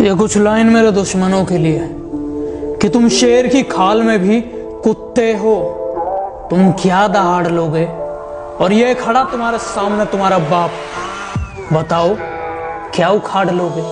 ये कुछ लाइन मेरे दुश्मनों के लिए कि तुम शेर की खाल में भी कुत्ते हो। तुम क्या दहाड़ लोगे? और ये खड़ा तुम्हारे सामने तुम्हारा बाप। बताओ, क्या उखाड़ लोगे?